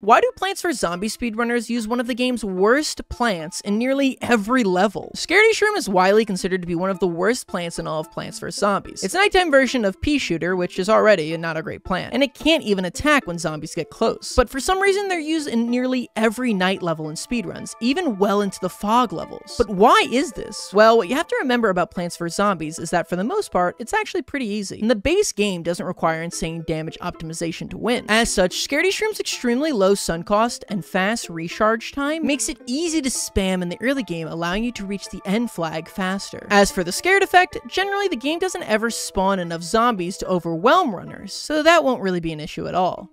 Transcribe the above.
Why do Plants vs. Zombie speedrunners use one of the game's worst plants in nearly every level? Scaredy Shroom is widely considered to be one of the worst plants in all of Plants vs. Zombies. It's a nighttime version of Pea Shooter, which is already not a great plant, and it can't even attack when zombies get close. But for some reason, they're used in nearly every night level in speedruns, even well into the fog levels. But why is this? Well, what you have to remember about Plants vs. Zombies is that for the most part, it's actually pretty easy. And the base game doesn't require insane damage optimization to win. As such, Scaredy Shroom's extremely low low sun cost and fast recharge time makes it easy to spam in the early game, allowing you to reach the end flag faster. As for the scared effect, generally the game doesn't ever spawn enough zombies to overwhelm runners, so that won't really be an issue at all.